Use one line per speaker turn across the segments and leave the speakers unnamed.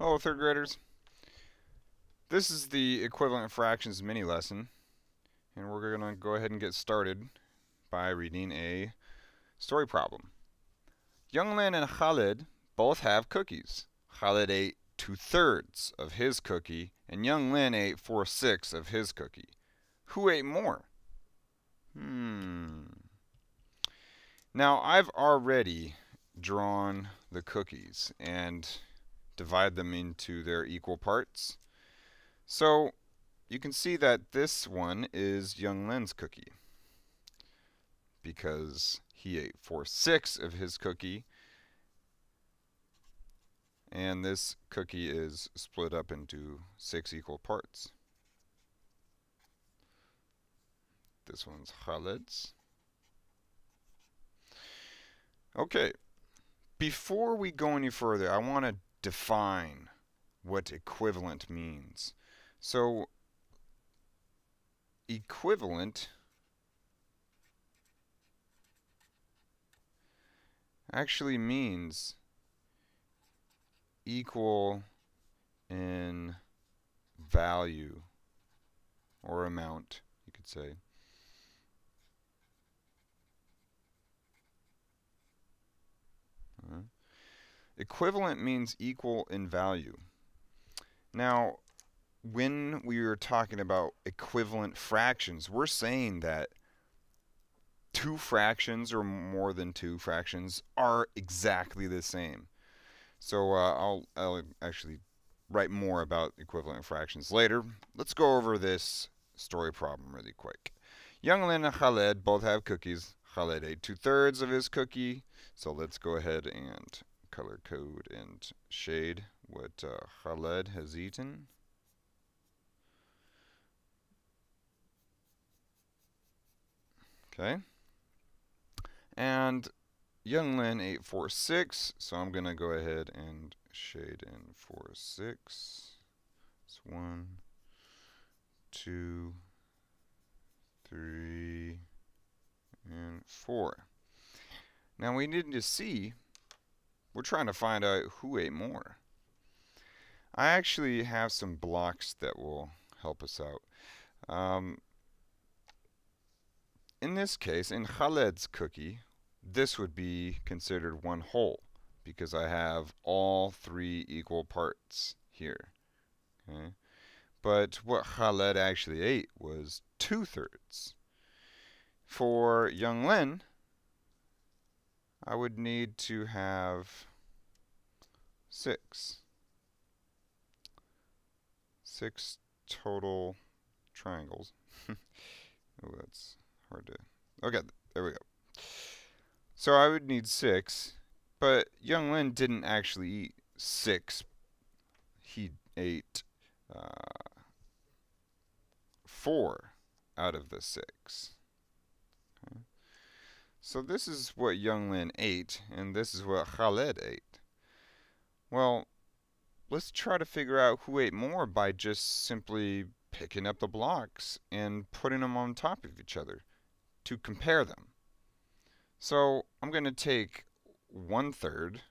Hello third graders. This is the equivalent fractions mini lesson and we're going to go ahead and get started by reading a story problem. Young Lin and Khalid both have cookies. Khalid ate two-thirds of his cookie and Young Lin ate four-sixths of his cookie. Who ate more? Hmm. Now I've already drawn the cookies and divide them into their equal parts. So you can see that this one is Young Lin's cookie because he ate four-sixths of his cookie and this cookie is split up into six equal parts. This one's Khalid's. Okay, before we go any further, I want to define what equivalent means. So equivalent actually means equal in value or amount, you could say. Uh, equivalent means equal in value. Now, when we are talking about equivalent fractions, we're saying that two fractions or more than two fractions are exactly the same. So uh, I'll, I'll actually write more about equivalent fractions later. Let's go over this story problem really quick. Young Lin and Khaled both have cookies. Khaled ate two-thirds of his cookie. So let's go ahead and color code and shade what uh, Khaled has eaten. Okay. And Young Lin 846, so I'm going to go ahead and shade in 4, 6. It's 1, 2, 3, and 4. Now we need to see, we're trying to find out who ate more. I actually have some blocks that will help us out. Um, in this case, in Khaled's cookie, this would be considered one whole because I have all three equal parts here. Okay. But what Khaled actually ate was two-thirds. For Young Lin, I would need to have 6. 6 total triangles. Oh, that's hard to... Okay, there we go. So I would need 6, but Young Lin didn't actually eat 6. He ate uh, 4 out of the 6. So this is what Young Lin ate, and this is what Khaled ate. Well, let's try to figure out who ate more by just simply picking up the blocks and putting them on top of each other to compare them. So I'm going to take one third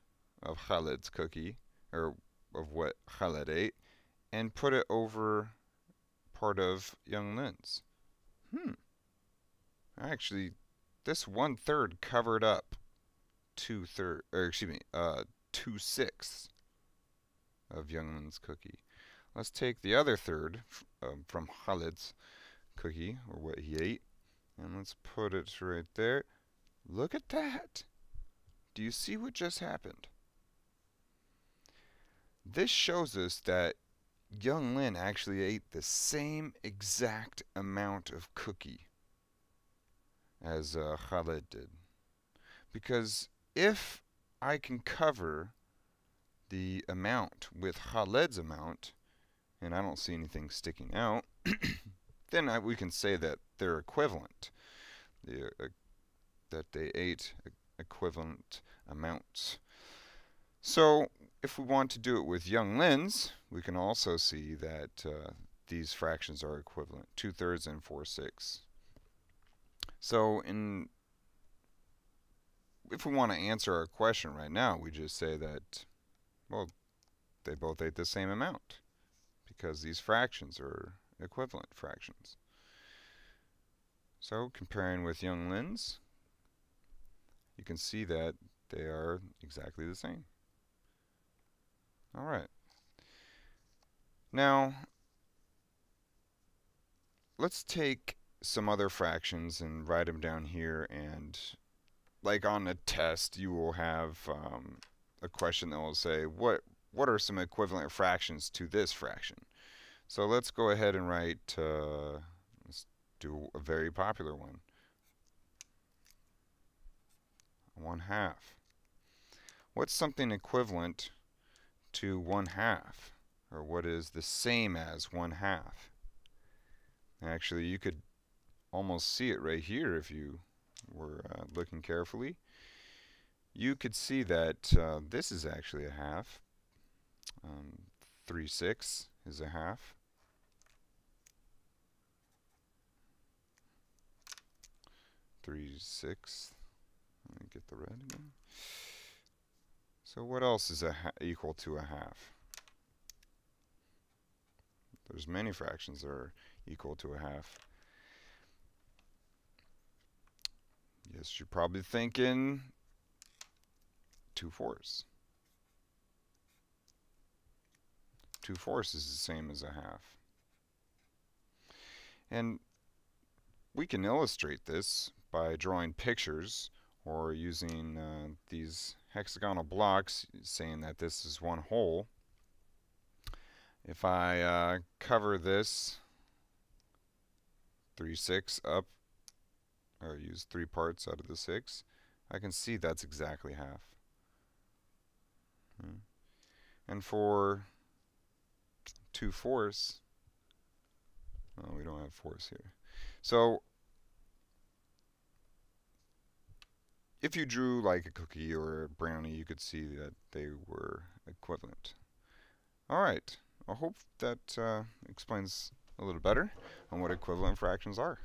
of Khaled's cookie, or of what Khaled ate, and put it over part of Young Lin's. Hmm. I actually, this one third covered up two third, or excuse me, uh, two sixths of Young Lin's cookie. Let's take the other third um, from Khaled's cookie, or what he ate, and let's put it right there. Look at that. Do you see what just happened? This shows us that young Lin actually ate the same exact amount of cookie as uh, did. Because if I can cover the amount with Khaled's amount, and I don't see anything sticking out, then I, we can say that they're equivalent. The uh, that they ate equivalent amounts. So if we want to do it with Young Lin's, we can also see that uh, these fractions are equivalent, two-thirds and four-sixths. So in if we want to answer our question right now, we just say that, well, they both ate the same amount because these fractions are equivalent fractions. So comparing with Young Lin's, you can see that they are exactly the same. All right. Now, let's take some other fractions and write them down here and like on a test you will have um, a question that will say what what are some equivalent fractions to this fraction? So let's go ahead and write uh, let's do a very popular one. 1 half. What's something equivalent to 1 half? Or what is the same as 1 half? Actually you could almost see it right here if you were uh, looking carefully. You could see that uh, this is actually a half. Um, 3 6 is a half. Three six. Let me get the red again. So what else is a equal to a half? There's many fractions that are equal to a half. Yes, you're probably thinking 2 fourths. 2 fourths is the same as a half. And we can illustrate this by drawing pictures or using uh, these hexagonal blocks saying that this is one whole. If I uh, cover this 3 6 up or use three parts out of the six, I can see that's exactly half. Hmm. And for 2 fourths, we don't have fourths here. So if you drew like a cookie or a brownie, you could see that they were equivalent. All right, I hope that uh, explains a little better on what equivalent fractions are.